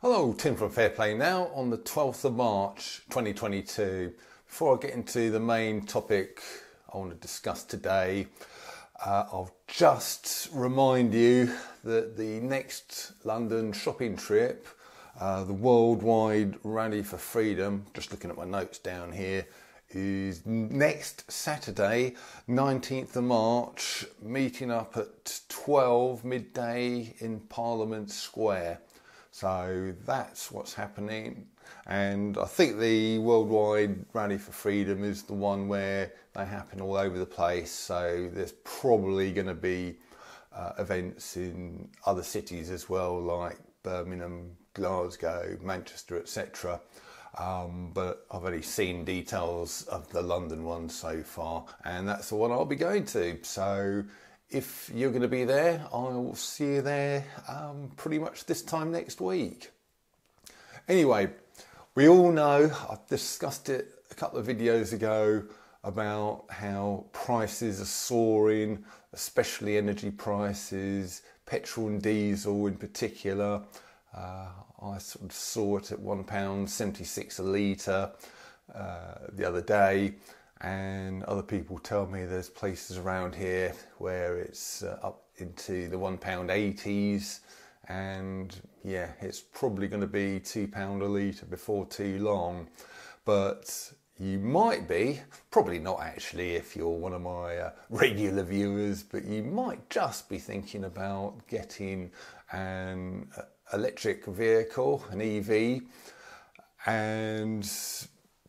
Hello, Tim from Fair Play Now on the 12th of March 2022. Before I get into the main topic I want to discuss today, uh, I'll just remind you that the next London shopping trip, uh, the Worldwide Rally for Freedom, just looking at my notes down here, is next Saturday, 19th of March, meeting up at 12 midday in Parliament Square. So that's what's happening. And I think the Worldwide Rally for Freedom is the one where they happen all over the place. So there's probably going to be uh, events in other cities as well, like Birmingham, Glasgow, Manchester, etc. Um, but I've only seen details of the London one so far, and that's the one I'll be going to. So if you're going to be there, I will see you there um, pretty much this time next week. Anyway, we all know, I've discussed it a couple of videos ago about how prices are soaring, especially energy prices, petrol and diesel in particular. Uh, I sort of saw it at £1.76 a litre uh, the other day and other people tell me there's places around here where it's uh, up into the one pound eighties, and yeah, it's probably going to be two pound a litre before too long. But you might be, probably not actually if you're one of my uh, regular viewers, but you might just be thinking about getting an uh, electric vehicle, an EV, and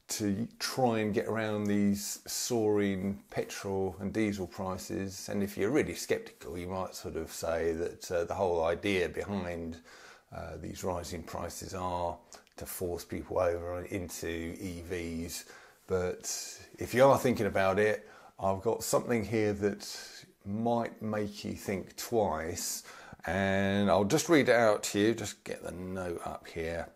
to try and get around these soaring petrol and diesel prices. And if you're really sceptical, you might sort of say that uh, the whole idea behind uh, these rising prices are to force people over into EVs. But if you are thinking about it, I've got something here that might make you think twice. And I'll just read it out to you, just get the note up here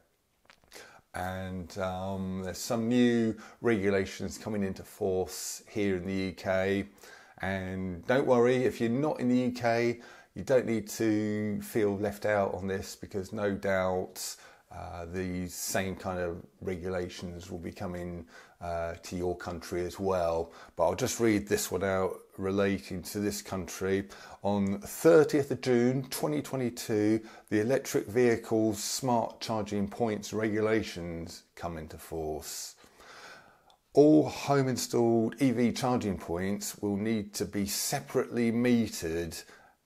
and um, there's some new regulations coming into force here in the UK. And don't worry, if you're not in the UK, you don't need to feel left out on this because no doubt uh, these same kind of regulations will be coming uh, to your country as well. But I'll just read this one out relating to this country. On 30th of June 2022, the electric vehicles smart charging points regulations come into force. All home installed EV charging points will need to be separately metered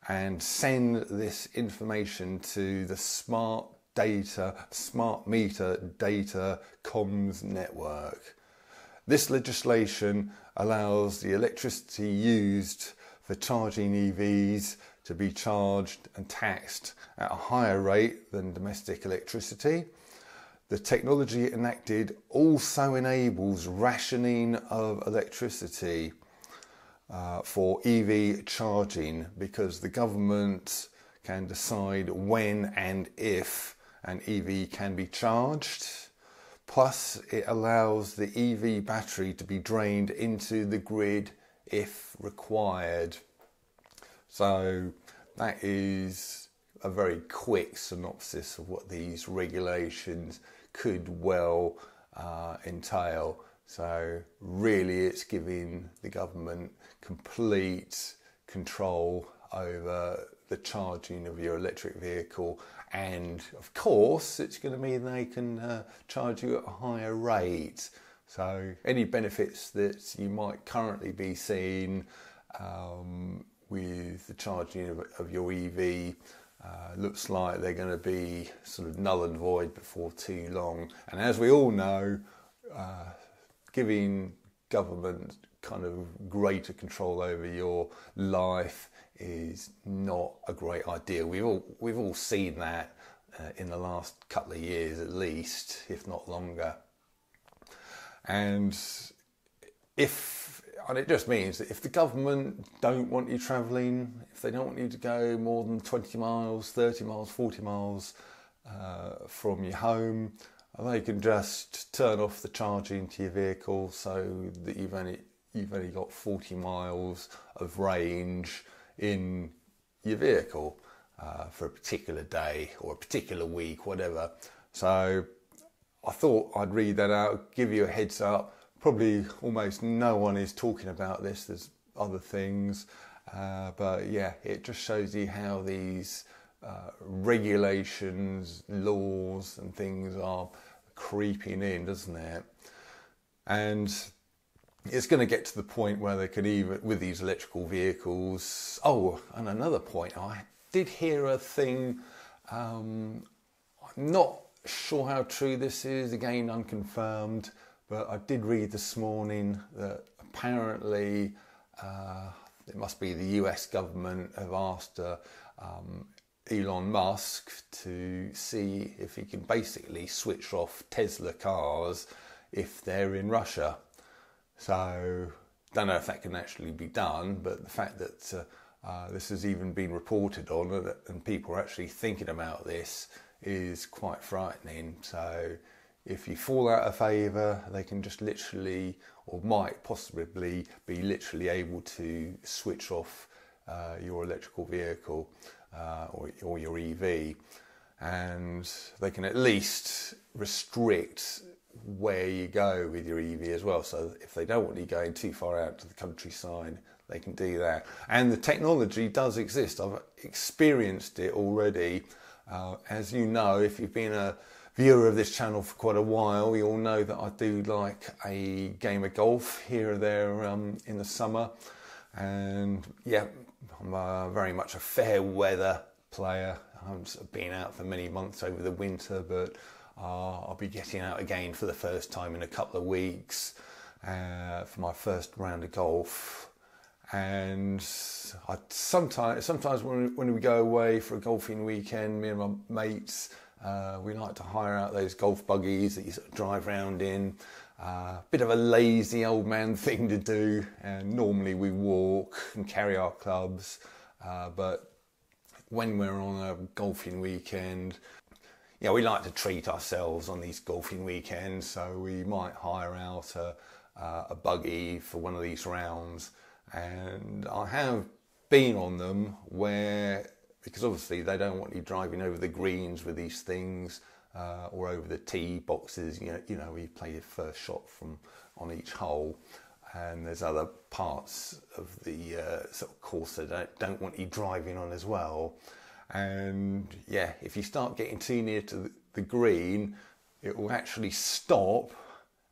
and send this information to the smart data, smart meter data comms network. This legislation allows the electricity used for charging EVs to be charged and taxed at a higher rate than domestic electricity. The technology enacted also enables rationing of electricity uh, for EV charging because the government can decide when and if an EV can be charged. Plus, it allows the EV battery to be drained into the grid if required. So, that is a very quick synopsis of what these regulations could well uh, entail. So, really, it's giving the government complete control over the charging of your electric vehicle and of course it's going to mean they can uh, charge you at a higher rate. So any benefits that you might currently be seeing um, with the charging of, of your EV uh, looks like they're going to be sort of null and void before too long. And as we all know uh, giving government kind of greater control over your life is not a great idea. We've all we've all seen that uh, in the last couple of years, at least, if not longer. And if and it just means that if the government don't want you travelling, if they don't want you to go more than 20 miles, 30 miles, 40 miles uh, from your home, they can just turn off the charging to your vehicle so that you've only you've only got 40 miles of range in your vehicle uh, for a particular day or a particular week, whatever. So I thought I'd read that out, give you a heads up. Probably almost no one is talking about this. There's other things, uh, but yeah, it just shows you how these uh, regulations, laws, and things are creeping in, doesn't it? And it's going to get to the point where they could even, with these electrical vehicles. Oh, and another point, I did hear a thing. Um, I'm not sure how true this is, again, unconfirmed, but I did read this morning that apparently uh, it must be the US government have asked uh, um, Elon Musk to see if he can basically switch off Tesla cars if they're in Russia. So, don't know if that can actually be done, but the fact that uh, uh, this has even been reported on and people are actually thinking about this is quite frightening. So, if you fall out of favour, they can just literally, or might possibly be literally able to switch off uh, your electrical vehicle uh, or, or your EV, and they can at least restrict where you go with your EV as well. So if they don't want you going too far out to the countryside, they can do that. And the technology does exist. I've experienced it already. Uh, as you know, if you've been a viewer of this channel for quite a while, you'll know that I do like a game of golf here or there um, in the summer. And yeah, I'm uh, very much a fair weather player. I've been out for many months over the winter, but uh, I'll be getting out again for the first time in a couple of weeks uh, for my first round of golf. And I sometimes, sometimes when, when we go away for a golfing weekend, me and my mates, uh, we like to hire out those golf buggies that you sort of drive around in. A uh, bit of a lazy old man thing to do, and normally we walk and carry our clubs. Uh, but when we're on a golfing weekend, yeah, we like to treat ourselves on these golfing weekends, so we might hire out a, uh, a buggy for one of these rounds. And I have been on them where, because obviously they don't want you driving over the greens with these things uh, or over the tee boxes. You know, you know, we play your first shot from on each hole, and there's other parts of the uh, sort of course that don't, don't want you driving on as well. And yeah, if you start getting too near to the, the green, it will actually stop,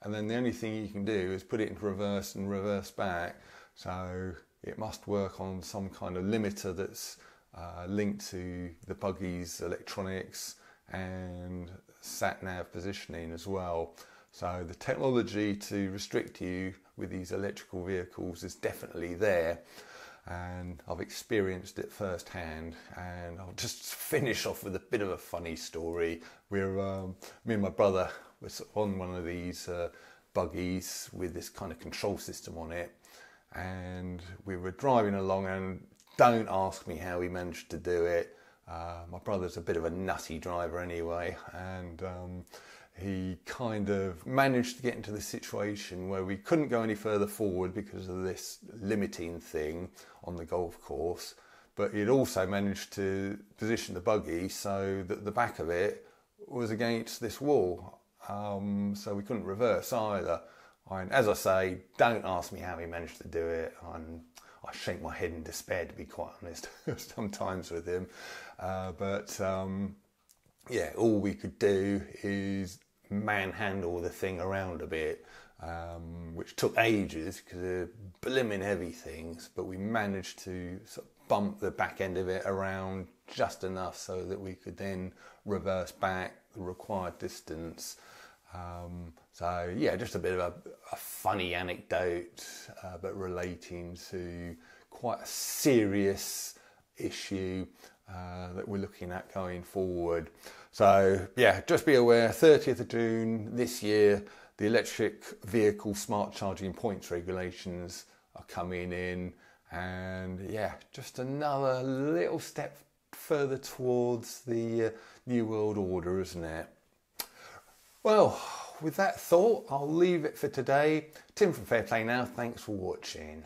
and then the only thing you can do is put it into reverse and reverse back. So it must work on some kind of limiter that's uh, linked to the buggy's electronics and sat nav positioning as well. So the technology to restrict you with these electrical vehicles is definitely there and I've experienced it firsthand. And I'll just finish off with a bit of a funny story. We're um, me and my brother was on one of these uh, buggies with this kind of control system on it, and we were driving along. And don't ask me how we managed to do it. Uh, my brother's a bit of a nutty driver anyway, and um, he kind of managed to get into the situation where we couldn't go any further forward because of this limiting thing on the golf course. But he'd also managed to position the buggy so that the back of it was against this wall. Um, so we couldn't reverse either. And as I say, don't ask me how he managed to do it. I'm, I shake my head in despair, to be quite honest, sometimes with him. Uh, but um, yeah, all we could do is manhandle the thing around a bit, um, which took ages because they're blimmin' heavy things. But we managed to sort of bump the back end of it around just enough so that we could then reverse back the required distance. Um, so yeah, just a bit of a, a funny anecdote, uh, but relating to quite a serious issue uh, that we're looking at going forward. So yeah, just be aware. 30th of June this year, the electric vehicle smart charging points regulations are coming in, and yeah, just another little step further towards the uh, new world order, isn't it? Well, with that thought, I'll leave it for today. Tim from Fair Play Now, thanks for watching.